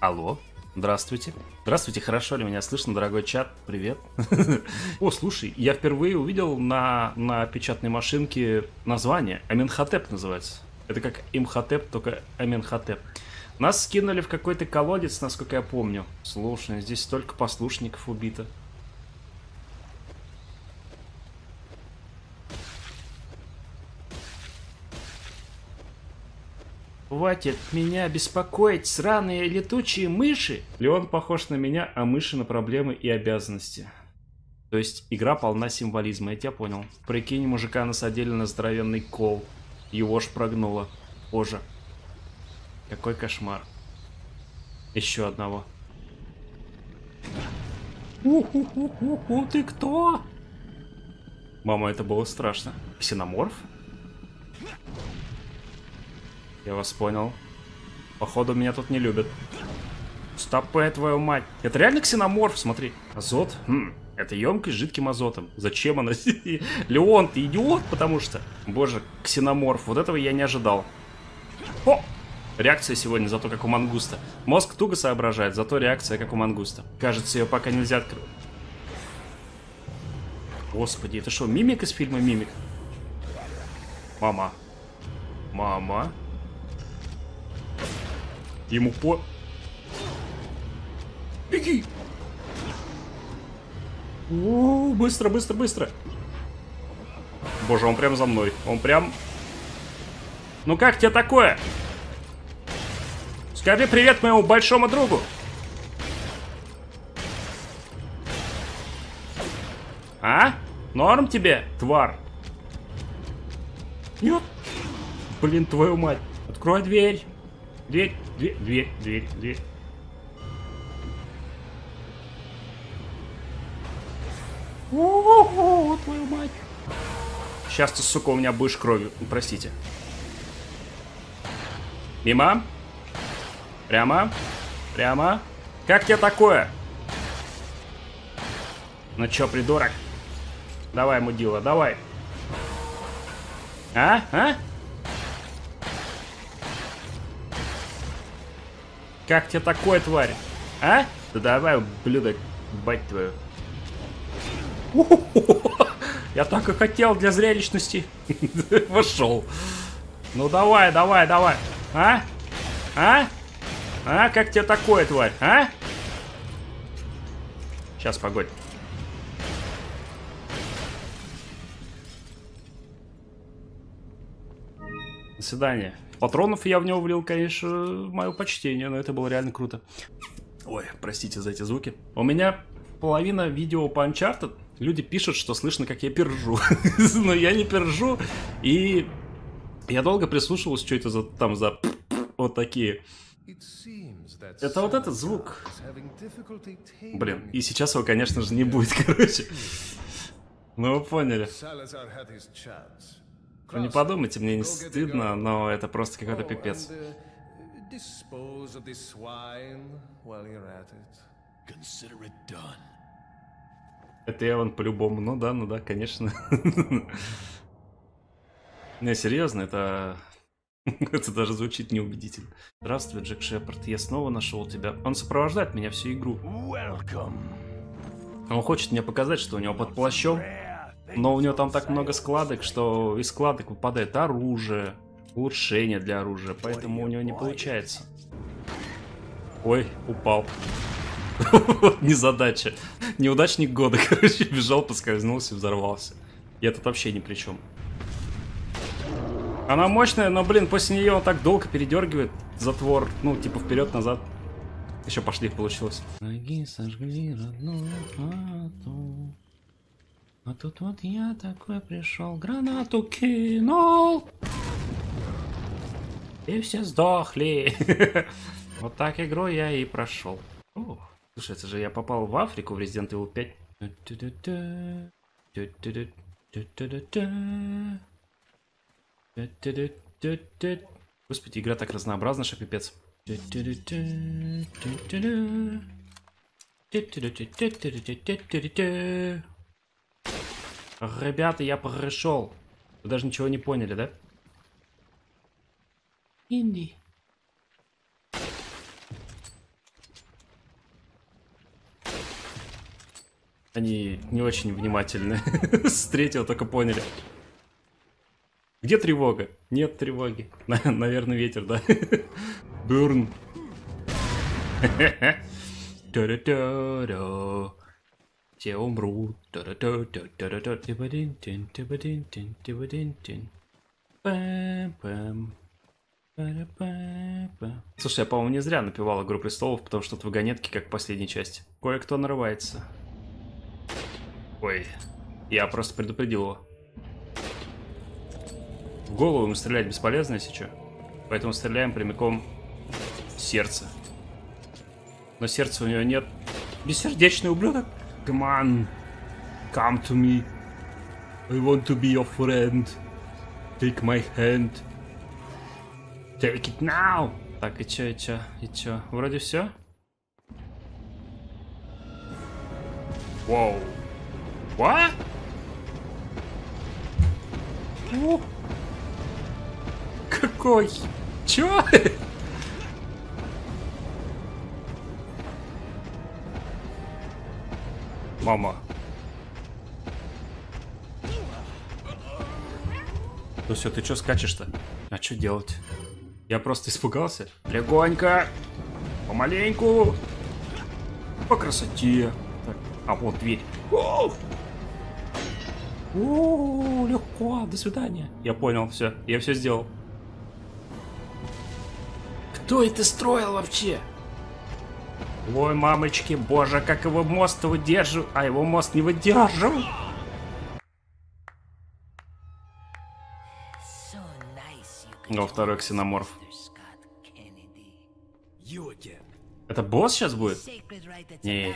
Алло, здравствуйте. Здравствуйте, хорошо ли меня слышно, дорогой чат? Привет. О, слушай, я впервые увидел на, на печатной машинке название. Аменхотеп называется. Это как Имхотеп, только Аменхотеп. Нас скинули в какой-то колодец, насколько я помню. Слушай, здесь столько послушников убито. Хватит меня беспокоить, сраные летучие мыши! Леон похож на меня, а мыши на проблемы и обязанности. То есть игра полна символизма, я тебя понял. Прикинь, мужика насадили на здоровенный кол. Его ж прогнуло. Боже. Какой кошмар. Еще одного. У-ху-ху-ху-ху, ты кто? Мама, это было страшно. Ксеноморф? Я вас понял. Походу, меня тут не любят. Стопэ, твою мать. Это реально ксеноморф, смотри. Азот? Хм, это емкость с жидким азотом. Зачем она? Леон, ты идиот, потому что... Боже, ксеноморф. Вот этого я не ожидал. О! Реакция сегодня зато как у мангуста. Мозг туго соображает, зато реакция как у мангуста. Кажется, ее пока нельзя открыть. Господи, это что, мимик из фильма «Мимик»? Мама. Мама. Ему по... Беги! О, быстро, быстро, быстро. Боже, он прям за мной. Он прям... Ну как тебе такое? Скажи привет моему большому другу. А? Норм тебе, тварь? Нет. Блин, твою мать. Открой дверь. Дверь, дверь, дверь, дверь, дверь. О, твою мать. Сейчас ты, сука, у меня будешь кровью. Простите. Мимо. Прямо. Прямо. Как тебе такое? Ну чё, придурок? Давай, мудила, давай. А? А? Как тебе такое, тварь? А? Да давай, ублюдок, бать твою. Я так и хотел для зрелищности. Вошел. Ну давай, давай, давай. А? А? А? Как тебе такое, тварь? А? Сейчас, погодь. До свидания. Патронов я в него влил, конечно, мое почтение, но это было реально круто. Ой, простите за эти звуки. У меня половина видео по Uncharted. Люди пишут, что слышно, как я пержу. но я не пержу. И я долго прислушивался, что это за, там за вот такие. Это вот этот звук. Блин, и сейчас его, конечно же, не будет, короче. Ну, вы поняли. Ну не подумайте, мне не стыдно, но это просто какой-то пипец. Это Эван по-любому, ну да, ну да, конечно. Не, серьезно, это... Это даже звучит неубедительно. Здравствуй, Джек Шепард, я снова нашел тебя. Он сопровождает меня всю игру. Он хочет мне показать, что у него под плащом но у него там так много складок, что из складок выпадает оружие, улучшение для оружия, поэтому у него не получается. Ой, упал. Незадача. Неудачник года, короче, бежал, поскользнулся, взорвался. И этот вообще ни при чем. Она мощная, но, блин, после нее он так долго передергивает затвор. Ну, типа вперед-назад. Еще пошли, получилось. Ноги сожгли родную хату. А тут вот я такой пришел, гранату кинул. И все сдохли. Вот так игру я и прошел. Слушай, это же я попал в Африку в Resident Evil 5. Господи, игра так разнообразна, что пипец. Ребята, я прошел. Вы даже ничего не поняли, да? Инди. Они не очень внимательны. С третьего только поняли. Где тревога? Нет тревоги. Наверное, ветер, да? Бурн. Те умрут. Слушай, я, по-моему, не зря напевал «Игру престолов», потому что тут вагонетки, как в последней части. Кое-кто нарывается. Ой, я просто предупредил его. В голову ему стрелять бесполезно, если что. Поэтому стреляем прямиком в сердце. Но сердца у него нет. Бессердечный ублюдок. Come on. Come to me. I want to be your friend. Take my hand. Take it now. Так, и чё, и чё, и чё? Вроде все. Вау. What? О! Какой? Чё? Мама. Ну все, ты чё скачешь-то? А что делать? Я просто испугался. Легонько. Помаленьку. По красоте. Так. А вот дверь. О, О, легко. До свидания. Я понял, все. Я все сделал. Кто это строил вообще? Ой, мамочки, боже, как его мост выдерживал, а его мост не выдерживал. О, второй ксеноморф. Это босс сейчас будет? Нет.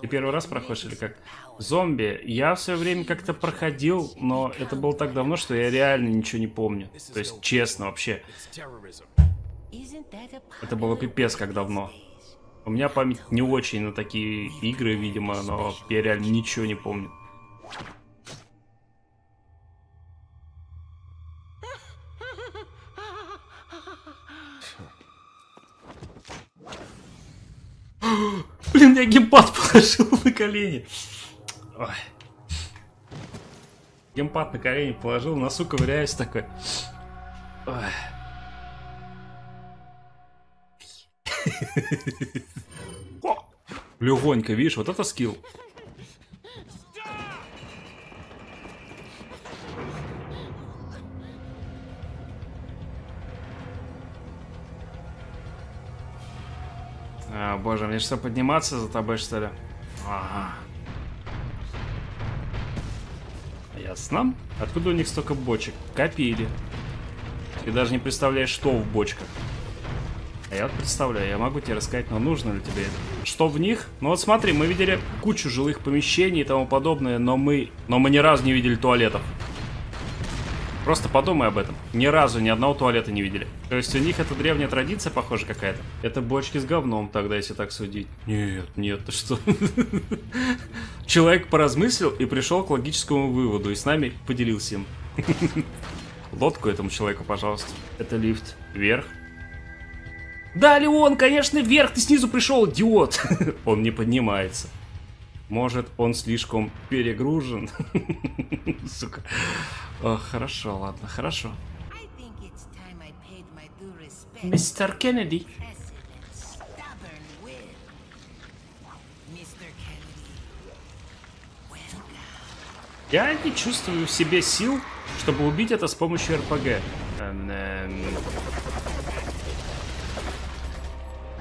Ты первый раз проходишь или как? Зомби. Я все время как-то проходил, но это было так давно, что я реально ничего не помню. То есть, честно, вообще. Это было пипец как давно. У меня память не очень на такие игры, видимо, но я реально ничего не помню. Блин, я геймпад положил на колени. Ой. Геймпад на колени положил, носу ковыряюсь такой. Ой. Легонько, видишь, вот это скилл. А, боже, мне что, подниматься за тобой, что ли? Ага. Ясно. Откуда у них столько бочек? Копили. Ты даже не представляешь, что в бочках. А я вот представляю, я могу тебе рассказать, но нужно ли тебе это? Что в них? Ну вот смотри, мы видели кучу жилых помещений и тому подобное, но мы, но мы ни разу не видели туалетов. Просто подумай об этом. Ни разу ни одного туалета не видели. То есть у них это древняя традиция, похоже, какая-то. Это бочки с говном тогда, если так судить. Нет, нет, ты что? Человек поразмыслил и пришел к логическому выводу, и с нами поделился им. Лодку этому человеку, пожалуйста. Это лифт. Вверх. Да, Леон, конечно, вверх, ты снизу пришел, идиот. Он не поднимается. Может, он слишком перегружен? Сука. О, хорошо, ладно, хорошо. Мистер Кеннеди. Я не чувствую в себе сил, чтобы убить это с помощью РПГ.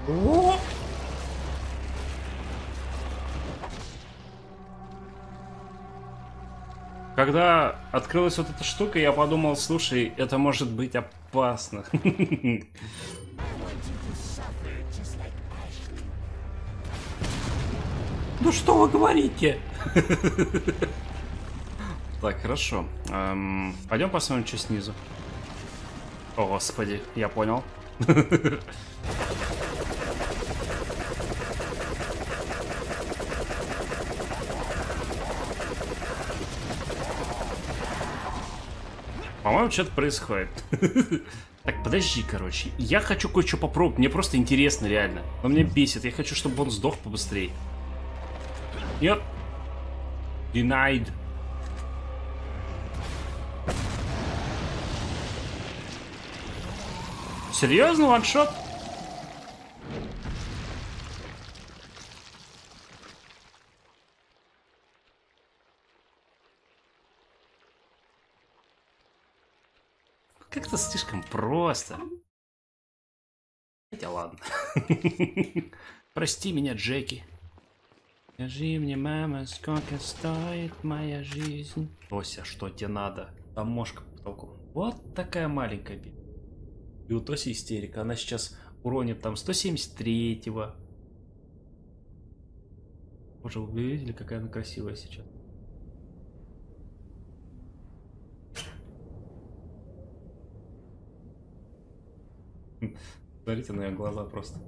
О! Когда открылась вот эта штука, я подумал, слушай, это может быть опасно. Ну что вы говорите? Так, хорошо. Эм, пойдем посмотрим, что снизу. О, господи, я понял. По-моему, что-то происходит. Так, подожди, короче. Я хочу кое-что попробовать. Мне просто интересно, реально. Он меня бесит. Я хочу, чтобы он сдох побыстрее. Нет. Denied. Серьезно, ваншот? Как-то слишком просто. Хотя ладно. Прости меня, Джеки. Скажи мне, мама, сколько стоит моя жизнь? Тося, что тебе надо? Там мошка по потолку. Вот такая маленькая бит. И у Тоси истерика. Она сейчас уронит там 173-го. Боже, вы видели, какая она красивая сейчас? Смотрите на ее глаза просто.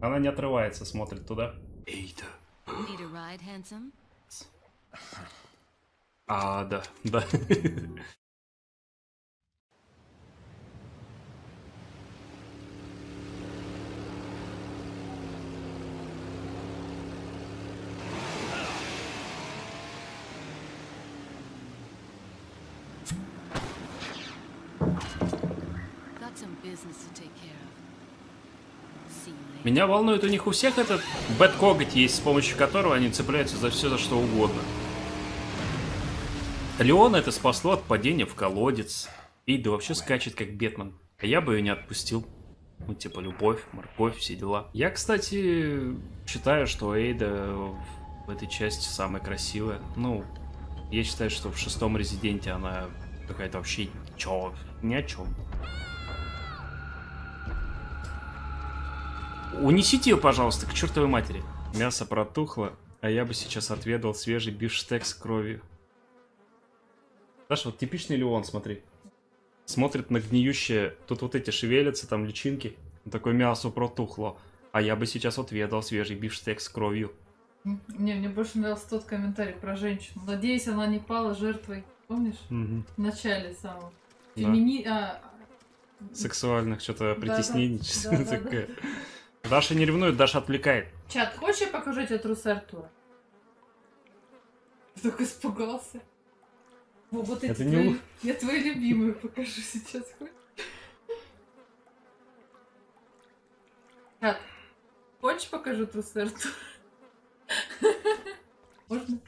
Она не отрывается, смотрит туда. Эйда. А, да, да. Got some business to take care of. See you later. Меня волнует у них у всех этот бэт-коготь есть, с помощью которого они цепляются за все, за что угодно. Леона это спасло от падения в колодец. Эйда вообще скачет как Бетмен. А я бы ее не отпустил. Ну, типа, любовь, морковь, все дела. Я, кстати, считаю, что Эйда в этой части самая красивая. Ну, я считаю, что в шестом Резиденте она какая-то вообще чё, ни о чем. Унесите ее, пожалуйста, к чертовой матери. Мясо протухло, а я бы сейчас отведал свежий бифштег с кровью. Знаешь, вот типичный Леон, смотри. Смотрит на гниющее, тут вот эти шевелятся, там личинки. Такое мясо протухло. А я бы сейчас отведал свежий бифштег с кровью. Не, мне больше нравился тот комментарий про женщину. Надеюсь, она не пала жертвой. Помнишь? Мгм. В начале самого. Да. Фемини... а, Сексуальных что-то Да, притеснений. да, да, да, такое. Даша не ревнует, Даша отвлекает. Чат, хочешь я покажу тебе трусы Артура? Ты так испугался. Во, вот эти Это не твои... лу- Я твои любимые покажу сейчас. Чат, хочешь покажу трусы Артура? Можно?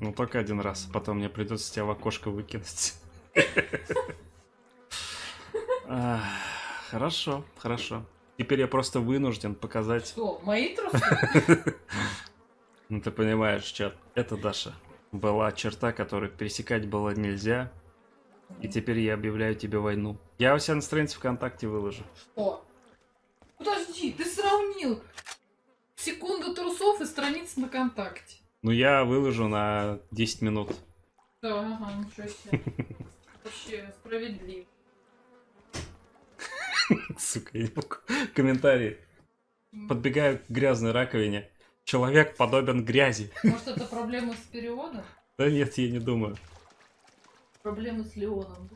Ну, только один раз. Потом мне придется тебя в окошко выкинуть. Хорошо, хорошо. Теперь я просто вынужден показать. Что, мои трусы? Ну, ты понимаешь, чат. Это Даша. Была черта, которую пересекать было нельзя. И теперь я объявляю тебе войну. Я у себя на странице ВКонтакте выложу. О, подожди, ты сравнил секунду трусов и страниц на Контакте. Ну, я выложу на 10 минут. Да, ага, ничего себе. Вообще справедливо. Сука, я не могу. Комментарии. Подбегаю к грязной раковине. Человек подобен грязи. Может, это проблема с переводом? Да нет, я не думаю. Проблемы с Леоном.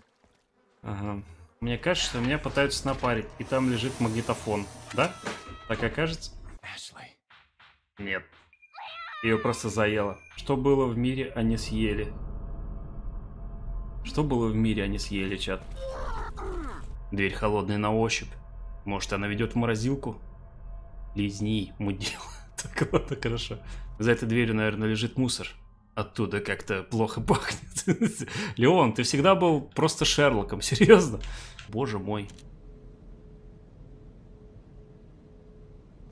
Ага. Мне кажется, что меня пытаются напарить, и там лежит магнитофон. Да? Так окажется? Нет. Ее просто заело. Что было в мире, они съели. Что было в мире, они съели, чат? Дверь холодная на ощупь. Может, она ведет в морозилку? Лизни, мудил. Так, ладно, хорошо. За этой дверью, наверное, лежит мусор. Оттуда как-то плохо пахнет. Леон, ты всегда был просто Шерлоком, серьезно? Боже мой.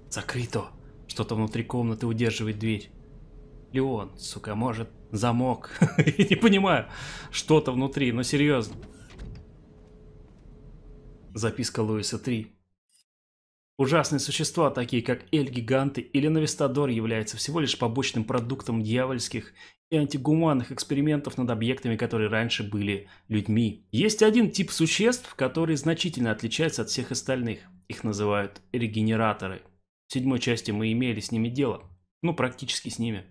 Закрыто. Что-то внутри комнаты удерживает дверь. Леон, сука, может, замок. Я не понимаю. Что-то внутри, но серьезно. Записка Луиса 3. Ужасные существа, такие как эль-гиганты или Навистадор, являются всего лишь побочным продуктом дьявольских и антигуманных экспериментов над объектами, которые раньше были людьми. Есть один тип существ, который значительно отличается от всех остальных. Их называют регенераторы. В седьмой части мы имели с ними дело. Ну, практически с ними.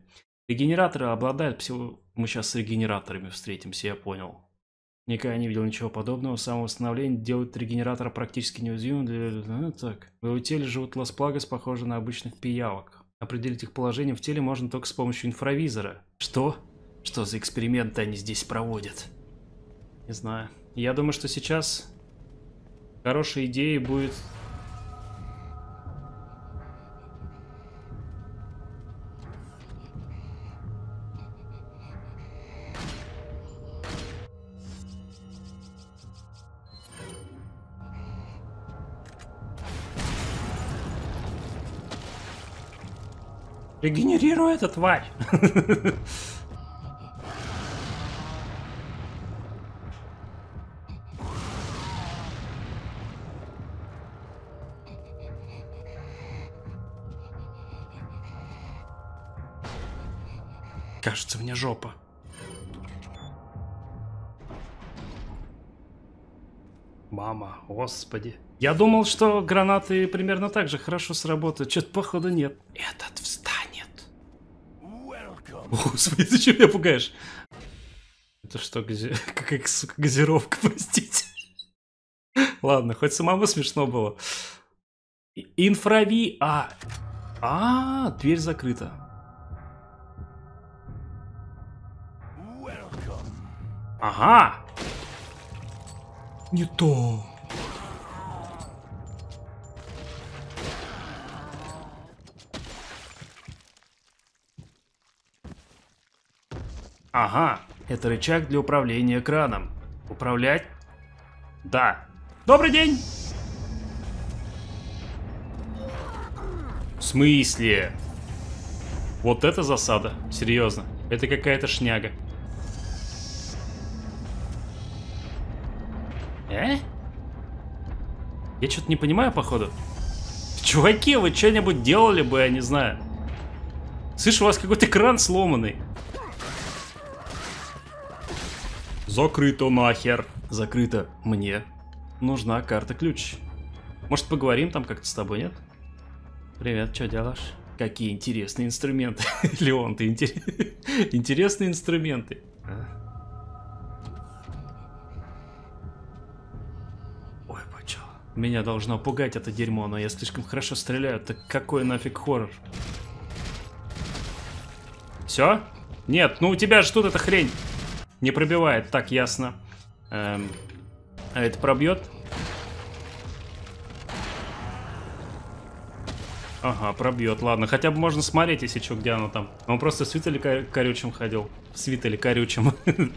Регенераторы обладают всего... Мы сейчас с регенераторами встретимся, я понял. Никогда не видел ничего подобного. Самовосстановление делает регенератора практически неуязвимым для... Ну, так. В его теле живут лас-плагас, похожие на обычных пиявок. Определить их положение в теле можно только с помощью инфравизора. Что? Что за эксперименты они здесь проводят? Не знаю. Я думаю, что сейчас хорошей идеей будет... Регенерируй эту тварь! Кажется, мне жопа. Мама, господи. Я думал, что гранаты примерно так же хорошо сработают. Что-то походу нет. Этот. Господи, зачем меня пугаешь? Это что, гази... какая, сука, газировка, простите. Ладно, хоть самому смешно было. Инфрави... А, а, дверь закрыта. Ага. Не то. Ага, это рычаг для управления краном. Управлять? Да. Добрый день! В смысле? Вот это засада. Серьезно. Это какая-то шняга. Э? Я что-то не понимаю, походу. Чуваки, вы что-нибудь делали бы, я не знаю. Слышь, у вас какой-то кран сломанный. Закрыто нахер. Закрыто. Мне нужна карта-ключ. Может, поговорим там как-то с тобой, нет? Привет, что делаешь? Какие интересные инструменты. Леон, ты интер... интересные инструменты. А? Меня должно пугать это дерьмо, но я слишком хорошо стреляю. Так какой нафиг хоррор? Все? Нет, ну у тебя же тут эта хрень не пробивает. Так, ясно. Эм, а это пробьет? Ага, пробьет, ладно. Хотя бы можно смотреть, если что, где оно там. Он просто с Витали корючим ходил. С Витали корючим.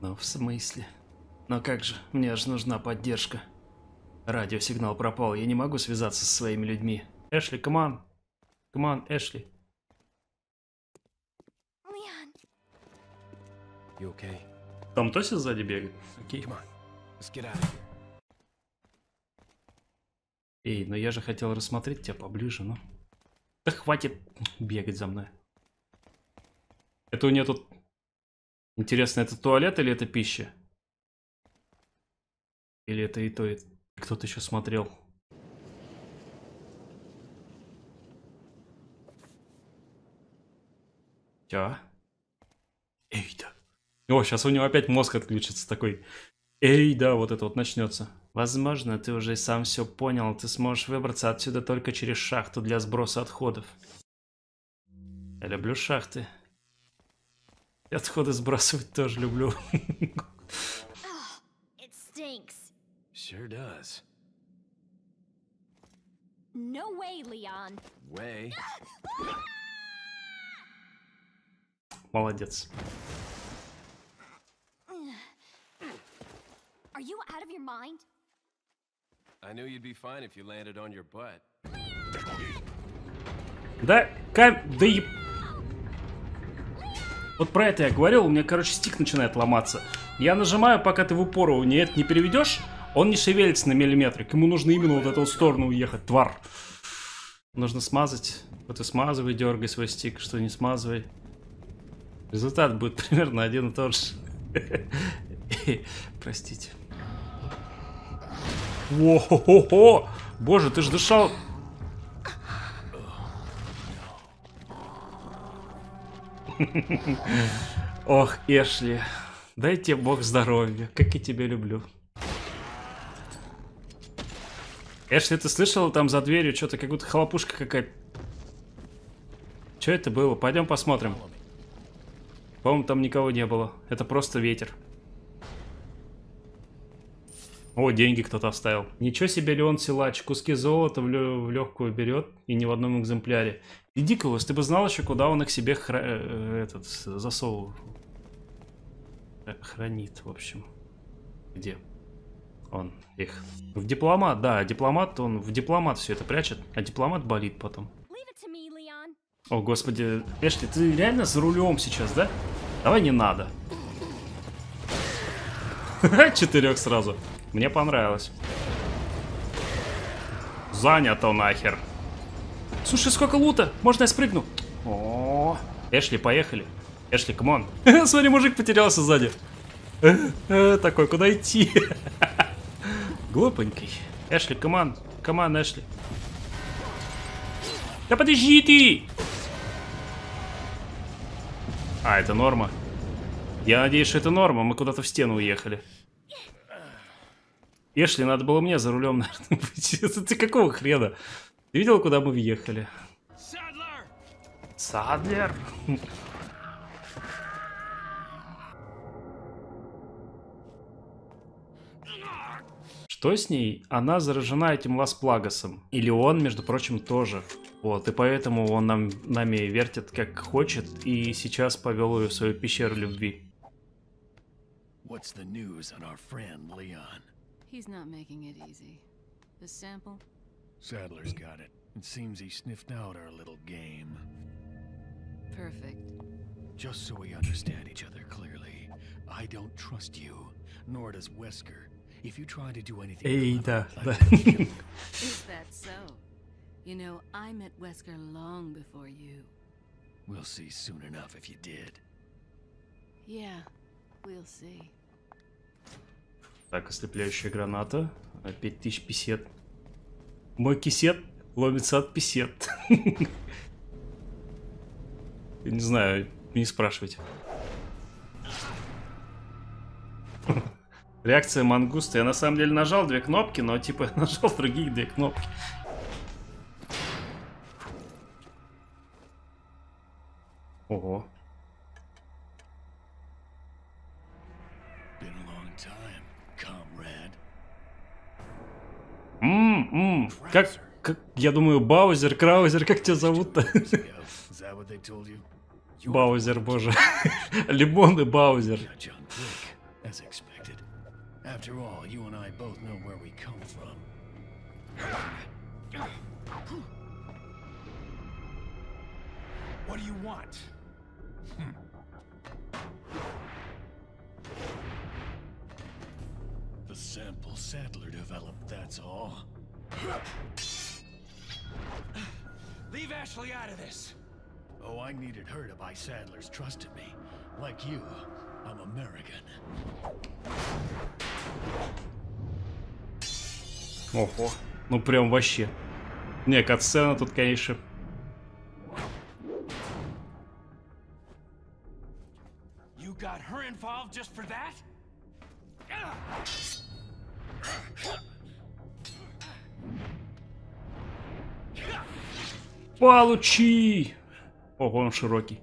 Ну, в смысле? Но как же, мне же нужна поддержка. Радиосигнал пропал, я не могу связаться со своими людьми. Эшли, коман. Коман, Эшли. Okay? Там Тоси сзади бегает? Окей. Эй, но я же хотел рассмотреть тебя поближе, ну. Да хватит бегать за мной. Это у нее тут... Интересно, это туалет или это пища? Или это и то, и... Кто-то еще смотрел. Чё? Эй, да. О, сейчас у него опять мозг отключится такой. Эй, да, вот это вот начнется. Возможно, ты уже сам все понял. Ты сможешь выбраться отсюда только через шахту для сброса отходов. Я люблю шахты. Отходы сбрасывать тоже люблю. Sure does. No way, Leon. Way. Молодец. Are you out of your mind? I knew you'd be fine if you landed on your butt. Да, кам... Да еб... Вот про это я говорил, у меня, короче, стик начинает ломаться. Я нажимаю, пока ты в упору не, это не переведешь, он не шевелится на миллиметрик. Ему нужно именно вот эту сторону уехать, твар. Нужно смазать. Вот и смазывай, дергай свой стик, что не смазывай. Результат будет примерно один и тот же. Простите. О-хо-хо-хо! Боже, ты ж дышал... Ох, Эшли, дай тебе бог здоровья, как я тебя люблю. Эшли, ты слышал там за дверью что-то, как будто хлопушка какая-то? Что это было? Пойдем посмотрим. По-моему, там никого не было. Это просто ветер. О, деньги кто-то оставил. Ничего себе, Леон Силач. Куски золота в, лё- в легкую берет и ни в одном экземпляре. Иди Николас, ты бы знал еще, куда он их себе хра- э, этот, засовывал. Э, Хранит, в общем. Где? Он их. В дипломат, да, дипломат, он в дипломат все это прячет, а дипломат болит потом. О, господи, Эшли, ты реально за рулем сейчас, да? Давай не надо. Четырех сразу. Мне понравилось. Занято нахер. Слушай, сколько лута? Можно я спрыгну? О, Эшли, поехали. Эшли, come on. Смотри, мужик потерялся сзади. Такой, куда идти? Глупенький. Эшли, come on. Come on, Эшли. Да подожди ты! А, это норма. Я надеюсь, что это норма. Мы куда-то в стену уехали. Эшли, надо было мне за рулем, наверное, быть. Это Ты какого хрена? Ты видел, куда мы въехали? Садлер? Что с ней? Она заражена этим Лас-Плагосом. Или он, между прочим, тоже. Вот, и поэтому он нам, нами вертит как хочет, и сейчас повел ее в свою пещеру любви. What's the news on our friend Leon? He's not making it easy. The sample? Sadler's got it. It seems he sniffed out our little game. Perfect. Just so we understand each other clearly, I don't trust you, nor does Wesker. If you try to do anything Эй, clever, да, да. Is that so? You know, I met Wesker long before you. We'll see soon enough if you did. Yeah, we'll see. Так, ослепляющая граната. А, 5000 писет. Мой кисет ломится от писет. Я Не знаю, не спрашивайте. Реакция мангуста. Я на самом деле нажал две кнопки, но типа нажал другие две кнопки. Ого. Ммм, как, как, я думаю, Баузер, Краузер, как тебя зовут-то? Баузер, боже. Лимон и Баузер. After all, you and I both know where we come from. What do you want? Hmm. The sample Sadler developed, that's all. Leave Ashley out of this. Oh, I needed her to buy Sadler's trust in me. Like you, I'm American. Ого. Ну прям вообще. Не, катсцена тут, конечно. Получи! Ого, он широкий.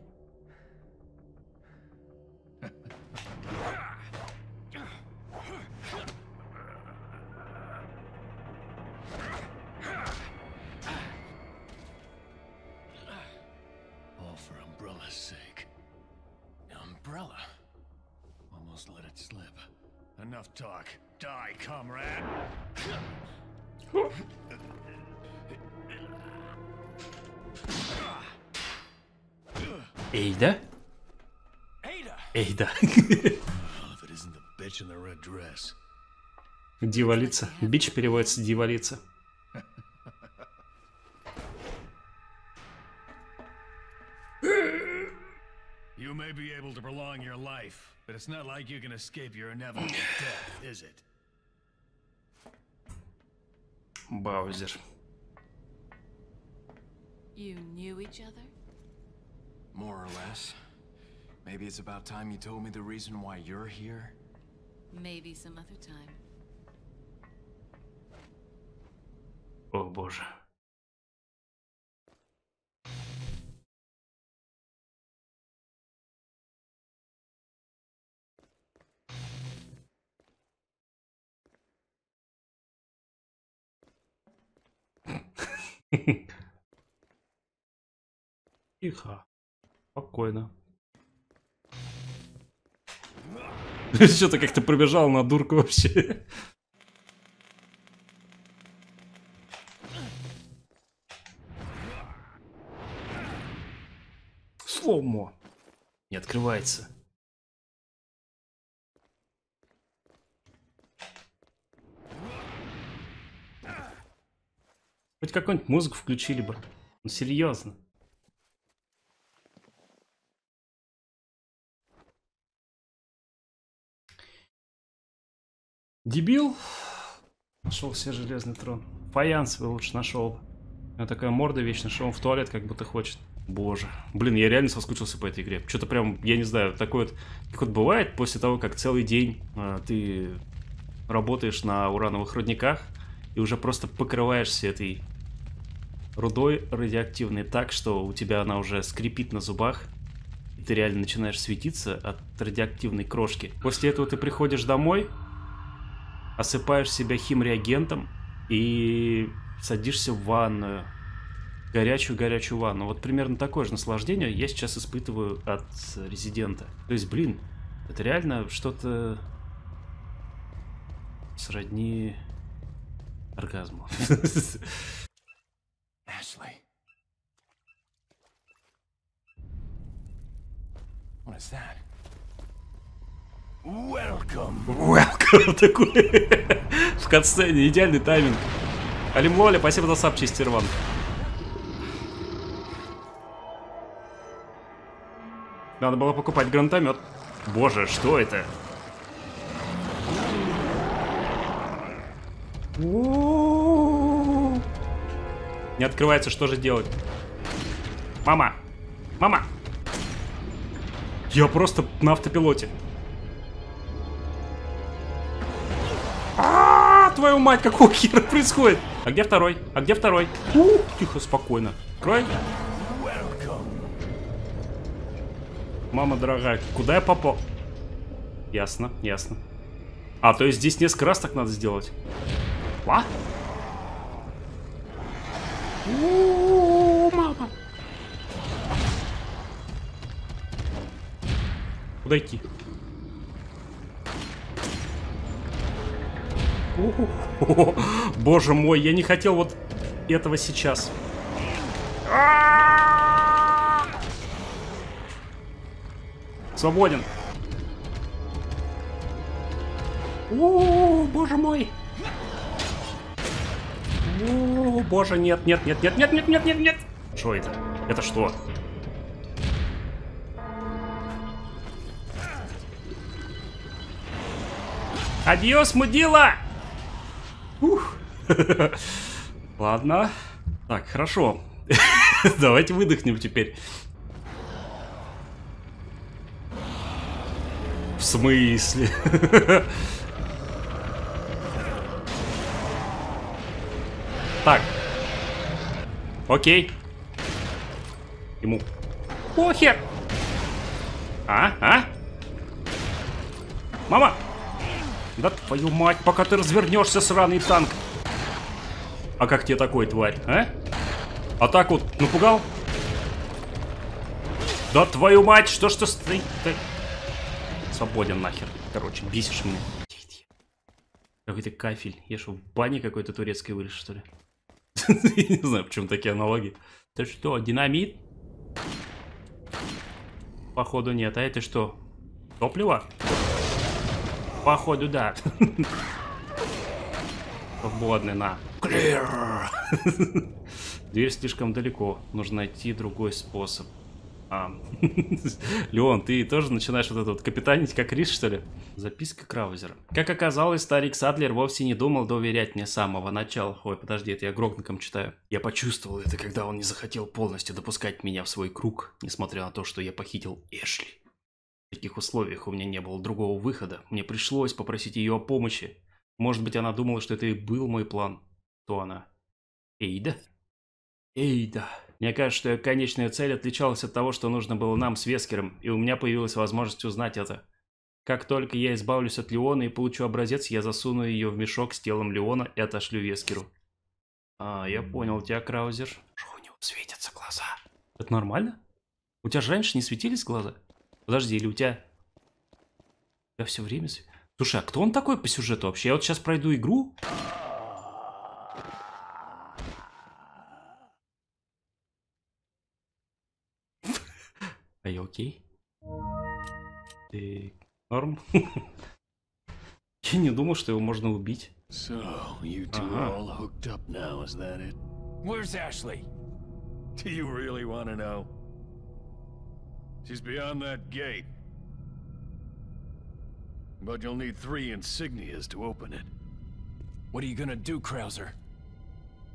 Дьяволица. Бич переводится дьяволица. You may be able to prolong your life, but it's not like you can escape your inevitable death, is it? Баузер. You knew each other? More or less. Maybe it's about time you told me the reason why you're here. Maybe some other time. О боже. Тихо. Спокойно. Что-то как-то пробежал на дурку вообще. Сломо. Не открывается. Хоть какую-нибудь музыку включили бы. Ну серьезно. Дебил. Нашел себе железный трон. Фаянс бы лучше нашел бы. У него такая морда вечно, что он в туалет как будто хочет. Боже. Блин, я реально соскучился по этой игре. Что-то прям, я не знаю, такое вот, как вот бывает после того, как целый день а, ты работаешь на урановых рудниках и уже просто покрываешься этой рудой радиоактивной так, что у тебя она уже скрипит на зубах, и ты реально начинаешь светиться от радиоактивной крошки. После этого ты приходишь домой, осыпаешь себя химреагентом и садишься в ванную. Горячую-горячую ванну. Вот примерно такое же наслаждение я сейчас испытываю от Резидента. То есть, блин, это реально что-то сродни оргазму. Ashley. What is that? Welcome. Welcome такой. В катсцене идеальный тайминг. Алим Лоля, спасибо за сап, Чистерван. Надо было покупать гранатомет. Боже, что это? Не открывается, что же делать? Мама! Мама! Я просто на автопилоте. А, твою мать, какого хера происходит? А где второй? А где второй? Ух, тихо, спокойно. Крой. Мама дорогая, куда я попал? Ясно, ясно. А, то есть здесь несколько раз так надо сделать. А? У, мама. Куда идти? Боже мой, я не хотел вот этого сейчас. Свободен. О, боже мой. О, боже, нет, нет, нет, нет, нет, нет, нет, нет, нет. Что это? Это что? Адьос, мудила! Ух. Ладно. Так, хорошо. Давайте выдохнем теперь. Смысле? Так. Окей. Ему. Похер. А? А? Мама! Да твою мать, пока ты развернешься, сраный танк. А как тебе такой, тварь, а? А так вот напугал? Да твою мать, что ты стоит? Свободен нахер. Короче, бесишь меня. Какой-то кафель. Я что, в бане какой-то турецкой вылез, что ли? Не знаю, почему такие аналогии. Ты что, динамит? Походу нет. А это что? Топливо? Походу, да. Свободный, на. Clear. Дверь слишком далеко. Нужно найти другой способ. А. Леон, ты тоже начинаешь вот это вот капитанить, как Рис, что ли? Записка Краузера. Как оказалось, старик Садлер вовсе не думал доверять мне с самого начала. Ой, подожди, это я грогнаком читаю. Я почувствовал это, когда он не захотел полностью допускать меня в свой круг, несмотря на то, что я похитил Эшли. В таких условиях у меня не было другого выхода. Мне пришлось попросить ее о помощи. Может быть, она думала, что это и был мой план. Кто она? Эйда? Эйда. Мне кажется, что ее конечная цель отличалась от того, что нужно было нам с Вескером, и у меня появилась возможность узнать это. Как только я избавлюсь от Леона и получу образец, я засуну ее в мешок с телом Леона и отошлю Вескеру. А, я понял тебя, Краузер. Что у него светятся глаза? Это нормально? У тебя же раньше не светились глаза? Подожди, или у тебя... Тебя все время. Слушай, а кто он такой по сюжету вообще? Я вот сейчас пройду игру. А я окей? Ты норм? Я не думал, что его можно убить. So, you two Uh-huh. are all hooked up now, is that it? Where's Ashley? Do you really want to know? She's beyond that gate. But you'll need three insignias to open it. What are you gonna do, Krauser?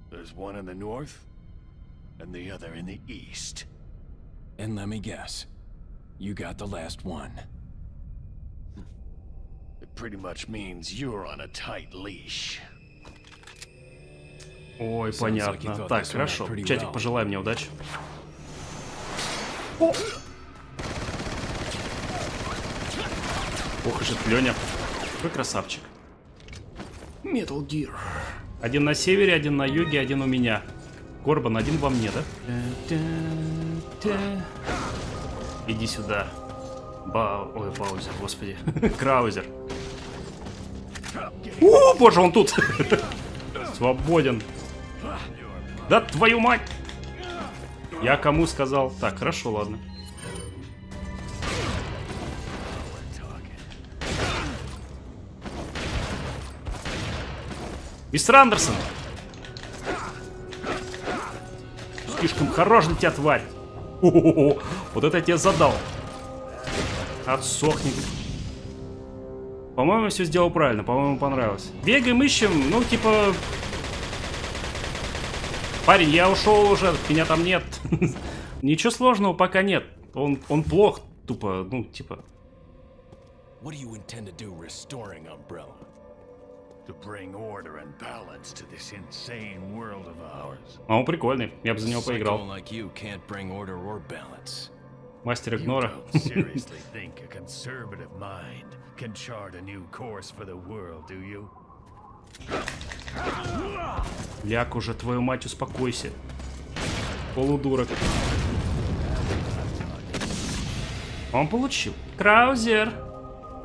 There's one in the north, and the other in the east. And let me guess. You got the last one. It pretty much means you're on a tight leash. Ой, понятно. Так, хорошо. Чатик, пожелай мне удачи. Ох уж этот Леня. Какой красавчик. Metal Gear. Один на севере, один на юге, один у меня. Горбан, один во мне, да? Иди сюда. Ба... Ой, Баузер, господи. Краузер. О, боже, он тут. Свободен. Да твою мать! Я кому сказал? Так, хорошо, ладно. Мистер Андерсон! Слишком хорош для тебя, тварь! О-о-о, Вот это я тебе задал. Отсохни. По-моему, все сделал правильно, по-моему, понравилось. Бегаем, ищем, ну, типа... Парень, я ушел уже, меня там нет. Ничего сложного пока нет. Он, он плох, тупо, ну, типа... What do you intend to do restoring Umbrella? To bring order and balance to this insane world of ours. А он прикольный, я бы за него поиграл. like you can't bring order or balance. Мастер You игнора. seriously think a conservative mind can chart a new course for the world, do you? Ляк уже, твою мать, успокойся. Полудурок. Он получил. Краузер,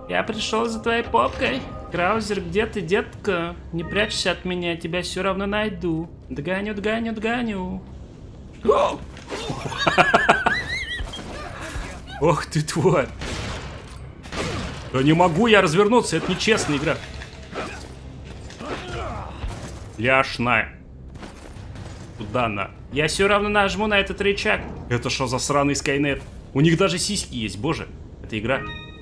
я пришел за твоей попкой. Краузер, где ты, детка? Не прячься от меня, тебя все равно найду. Догоню, догоню, догоню. Ох ты тварь. Да не могу я развернуться, это нечестная игра. Ляшная. Куда на? Я все равно нажму на этот рычаг. Это что за сраный Скайнет? У них даже сиськи есть, боже. Эта игра,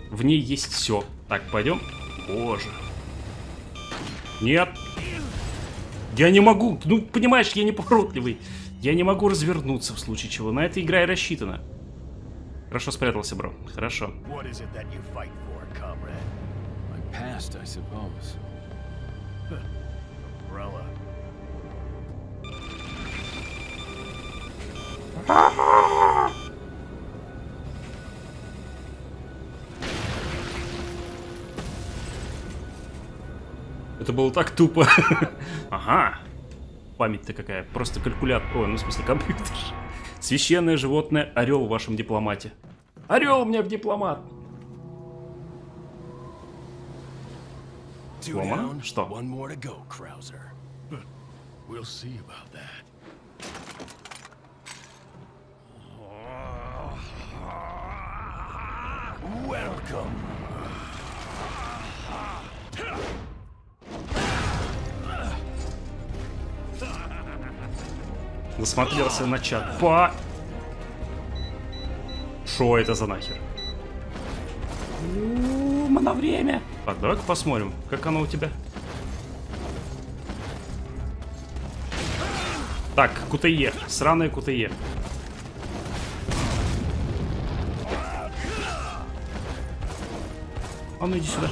в ней есть все. Так, пойдем. Боже. Нет. Я не могу. Ну, понимаешь, я не поворотливый. Я не могу развернуться в случае чего. На это игра и рассчитана. Хорошо спрятался, бро. Хорошо. Past, I suppose. Umbrella. Это было так тупо. Ага. Память-то какая. Просто калькулятор. Ой, ну в смысле компьютер. Священное животное орел в вашем дипломате. Орел у меня в дипломат. Down, Что? We'll see about that. Welcome. Засмотрелся на чат. Па. Шо это за нахер? У, на время. Так, давай-ка посмотрим, как оно у тебя. Так, КТЕ. Сраное КТЕ. А ну иди сюда.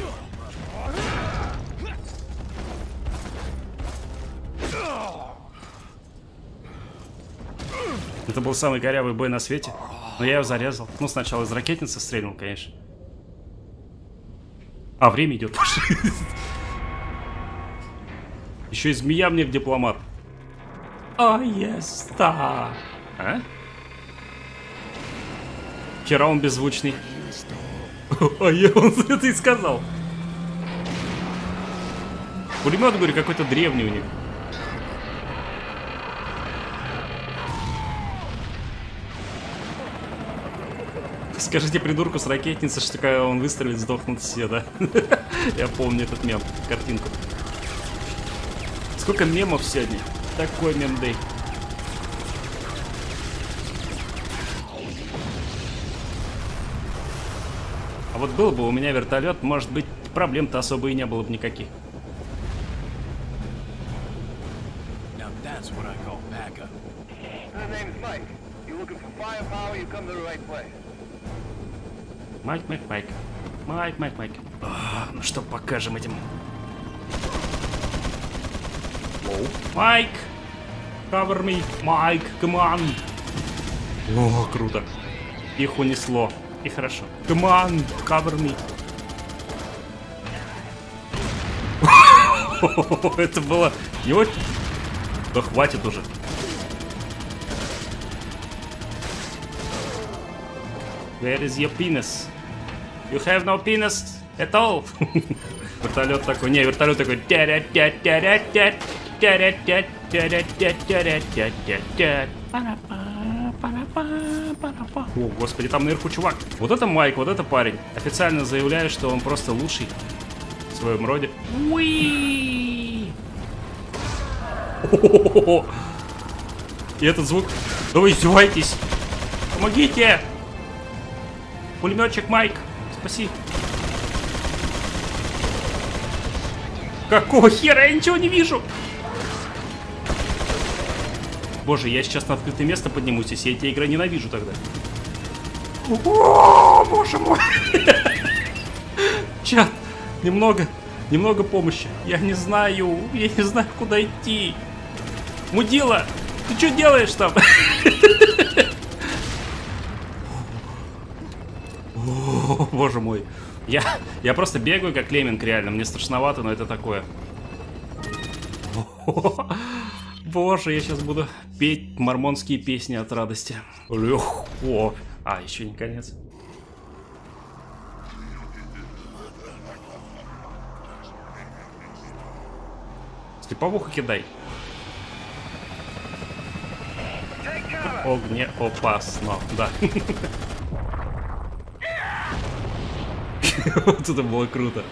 Это был самый корявый бой на свете. Но я его зарезал. Ну, сначала из ракетницы стрельнул, конечно. А, время идет. Еще и змея мне в дипломат. А, yes, да. А? Хера он беззвучный. А я он это и сказал. Пулемет, говорю, какой-то древний у них. Скажите придурку с ракетницы, что когда он выстрелит, сдохнут все, да? Я помню этот мем, картинку. Сколько мемов сегодня? Такой мем-дей. А вот был бы у меня вертолет, может быть, проблем-то особо и не было бы никаких. Now that's what I call backup. My name's Mike. You looking for firepower, you come to the right place. Майк, Майк, Майк. Майк, Майк, Майк. Ну что, покажем этим. Оу. Майк! Cover me, Майк, come on. О, круто. Их унесло. И хорошо. Come on, cover me. Это было не очень... Да хватит уже. Where is your penis? You have no penis at all. Вертолет такой, не, вертолет такой. О, господи, там наверху чувак. Вот это Майк, вот это парень. Официально заявляю, что он просто лучший в своем роде. Уи! И этот звук... Да вы издеваетесь! Помогите! Пулеметчик Майк, спаси. Какого хера? Я ничего не вижу. Боже, я сейчас на открытое место поднимусь, если я эти игры ненавижу тогда. О, боже мой. Чат, немного, немного помощи. Я не знаю, я не знаю, куда идти. Мудила, ты что делаешь там? О, боже мой. Я, я просто бегаю как леминг, реально. Мне страшновато, но это такое. Боже, я сейчас буду петь мормонские песни от радости. Легко. А, еще не конец. Слеповуху кидай. Огне опасно, да. Вот это было круто.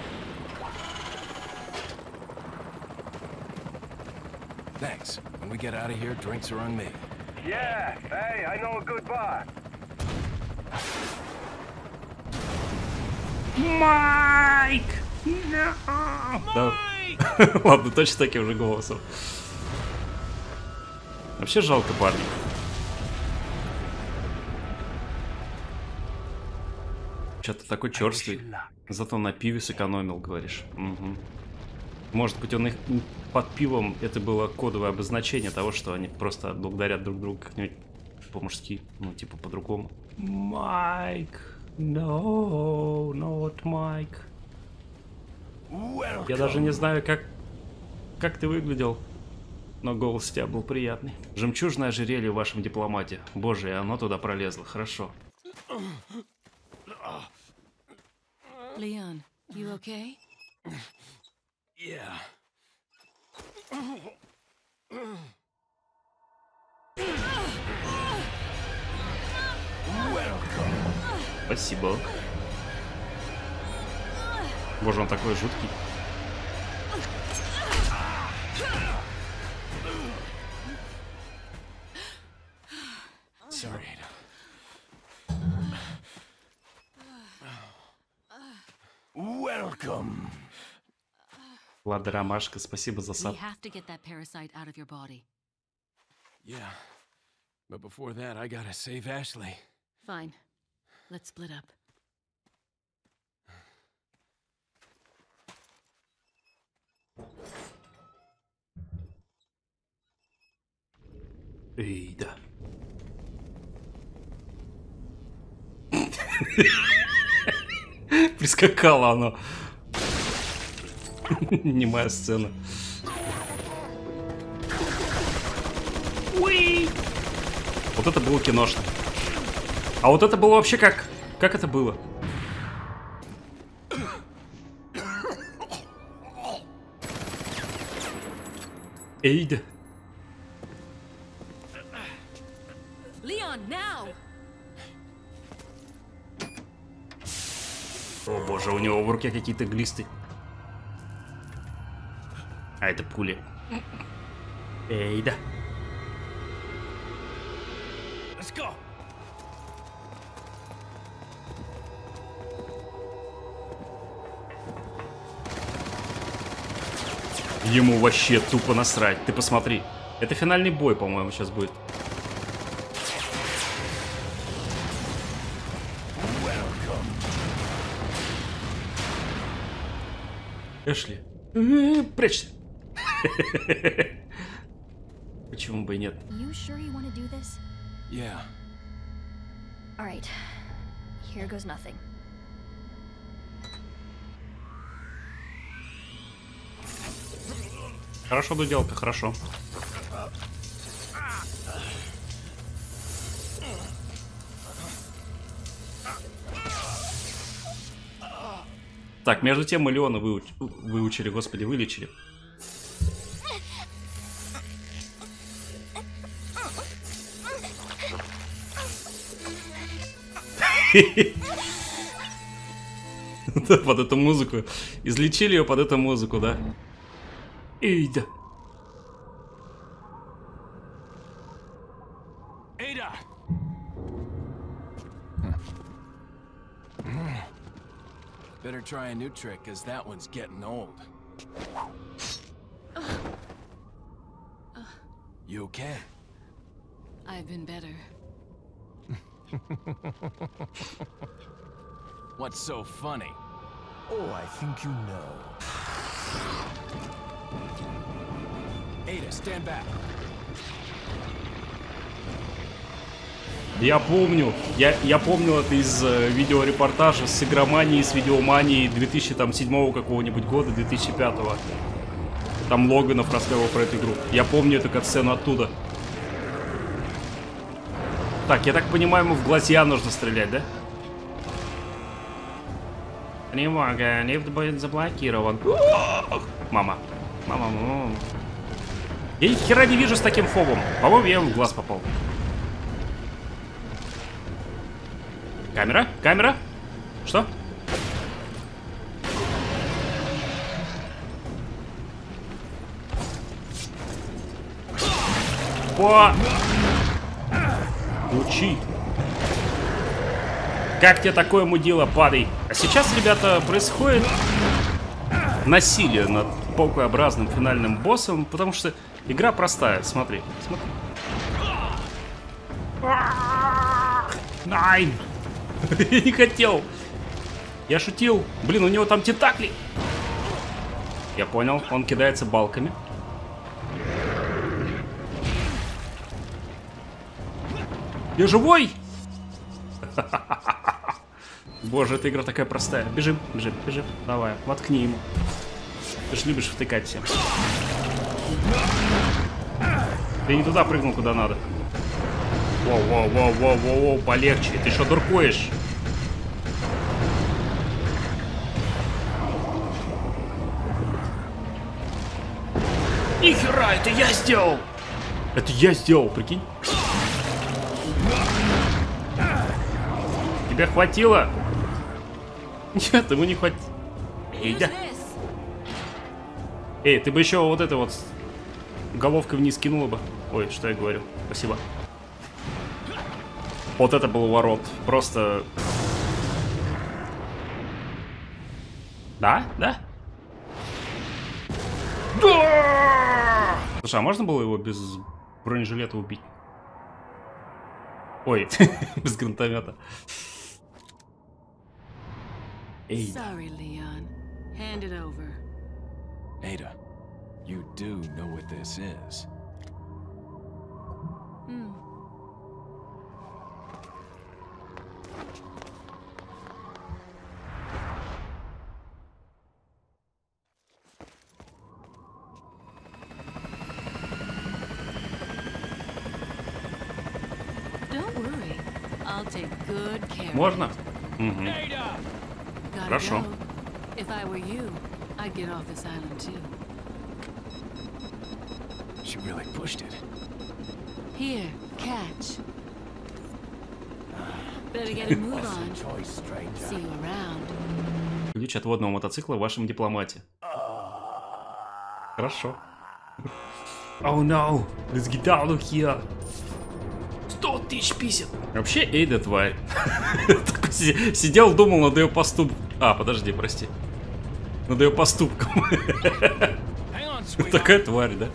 Thanks. When we get out of here, drinks are on me. Yeah, hey, I know a good bar. Майк! Да. Ладно, точно таким же голосом. Вообще жалко парня. Что-то такой черствый. Зато на пиве сэкономил, говоришь. Мгм. Может быть, он их под пивом это было кодовое обозначение того, что они просто благодарят друг друга как-нибудь по-мужски, ну, типа по-другому. Майк, no, not Майк. Я даже не знаю, как, как ты выглядел, но голос у тебя был приятный. Жемчужное ожерелье в вашем дипломате. Боже, и оно туда пролезло, хорошо. Leon, you okay? Yeah. Спасибо. Боже, он такой жуткий. Sorry. Ладно, Ромашка, спасибо за We сап. have to get that parasite out of your body. Yeah. But before that, I gotta save Ashley. Fine. Let's split up. Эй, да. Прискакало оно. Немая сцена. Уи! Вот это было киношно. А вот это было вообще как? Как это было? Эйда. Него в руке какие-то глисты. А это пули. Эй, да. Let's go. Ему вообще тупо насрать. Ты посмотри. Это финальный бой, по-моему, сейчас будет. Эшли. Э, Прячься. Почему бы и нет? Yeah. Alright. Here goes nothing. Хорошо, дуделка, хорошо. Так, между тем мы Леона выуч- выучили, господи, вылечили. Под эту музыку. Излечили ее под эту музыку, да? Эй, да. Try a new trick, cause that one's getting old. You okay? I've been better. What's so funny? Oh, I think you know. Ada, stand back. Я помню, я, я помню это из э, видеорепортажа с игроманией, с видеоманией 2007 какого-нибудь года, 2005 -го. Там Логанов рассказывал про эту игру. Я помню эту катсцену оттуда. Так, я так понимаю, ему в глазья нужно стрелять, да? Могу, лифт будет заблокирован. Мама. Мама, мама, мама. Я ни хера не вижу с таким фобом. По-моему, я ему в глаз попал. Камера? Камера? Что? По! Учи. Как тебе такое мудило, падай? А сейчас, ребята, происходит насилие над паукообразным финальным боссом, потому что игра простая. Смотри, смотри. Найн! Я не хотел. Я шутил. Блин, у него там тентакли. Я понял, он кидается балками. Я живой! Боже, эта игра такая простая. Бежим, бежим, бежим. Давай, воткни ему. Ты же любишь втыкать всем. Ты не туда прыгнул, куда надо. Воу, воу, воу, воу, воу, воу, полегче. Ты что, дуркуешь? Нихера, это я сделал! Это я сделал, прикинь? Тебе хватило? Нет, ему не хватило. Да. Эй, ты бы еще вот это вот головкой вниз кинула бы. Ой, что я говорю. Спасибо. Вот это был ворот. Просто... Да? Да? Да! Слушай, а можно было его без бронежилета убить? Ой, без гранатомета. Эй, Sorry, Leon. Hand it over. Ada, you do know what this is. Hmm. Don't worry. I'll take good care of можно? it. Мгм. Gotta Хорошо. go. If I were you, I'd get off this island too. She really pushed it. Here, catch. Better get a move on. See you around. Ключ от водного мотоцикла в вашем дипломате. Хорошо. Oh no, let's get out of here. 100 тысяч писем. Вообще, Эйда тварь. Сидел, думал над ее поступком. А, подожди, прости. Над ее поступком. Такая тварь, да?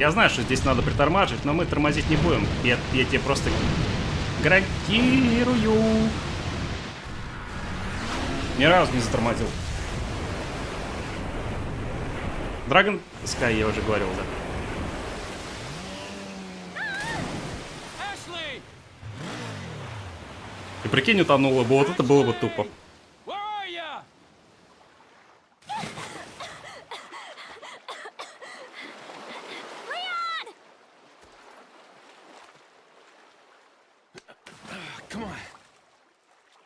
Я знаю, что здесь надо притормаживать, но мы тормозить не будем. Я, я тебе просто гарантирую. Ни разу не затормозил. Dragon Sky я уже говорил, да. И прикинь, утонуло бы, вот это было бы тупо.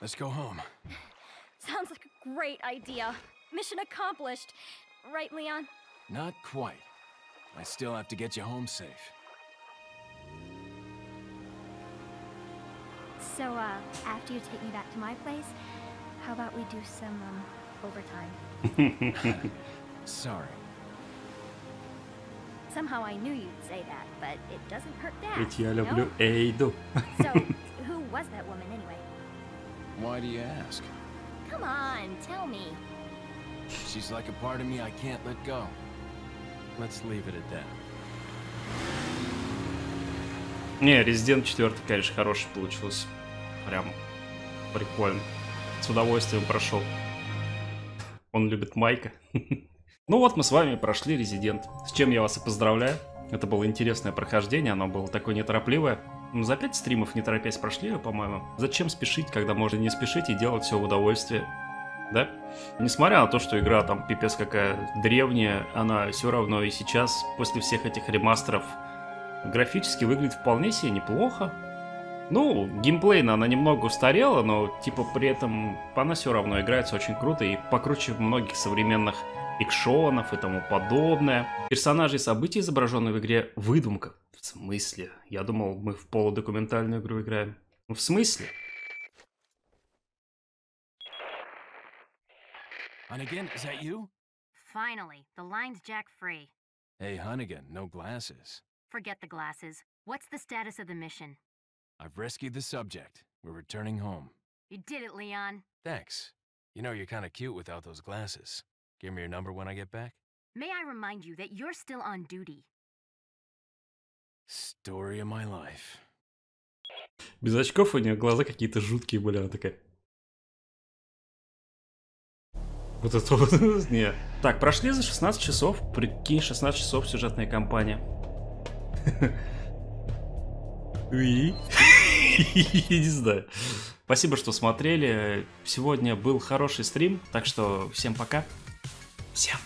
Let's go home. Sounds like a great idea. Mission accomplished. Right, Leon? Not quite. I still have to get you home safe. So, uh, after you take me back to my place, how about we do some, um, overtime? Sorry. Somehow I knew you'd say that, but it doesn't hurt that. You know? so, who was that woman anyway? Why do you ask? Come on, tell me. She's like a part of me I can't let go. Let's leave it at that. Не, Resident 4, конечно, хороший получился. Прям прикольно. С удовольствием прошел. Он любит Майка. Ну вот мы с вами прошли Резидент. С чем я вас и поздравляю. Это было интересное прохождение, оно было такое неторопливое. Ну, за 5 стримов не торопясь прошли по-моему. Зачем спешить, когда можно не спешить и делать все в удовольствие? Да? Несмотря на то, что игра там пипец какая древняя, она все равно и сейчас, после всех этих ремастеров, графически выглядит вполне себе неплохо. Ну, геймплейно она немного устарела, но типа при этом она все равно играется очень круто и покруче многих современных экшонов и тому подобное. Персонажи и события, изображенные в игре, выдумка. В смысле? Я думал, мы в полудокументальную игру играем. В смысле? Hunnigan, is that you? Finally, the line's jack free. Hey, Hunnigan, no glasses. Forget the glasses. What's the status of the mission? I've rescued the subject. We're returning home. You did it, Leon. Thanks. You know, you're kind of cute without those glasses. Give me your number when I get back. May I remind you that you're still on duty. Story of my life. Без очков у нее глаза какие-то жуткие были, она такая. Вот это вот, не. Так, прошли за 16 часов, прикинь, 16 часов сюжетная кампания. Я не знаю. Спасибо, что смотрели. Сегодня был хороший стрим, так что всем пока. Всем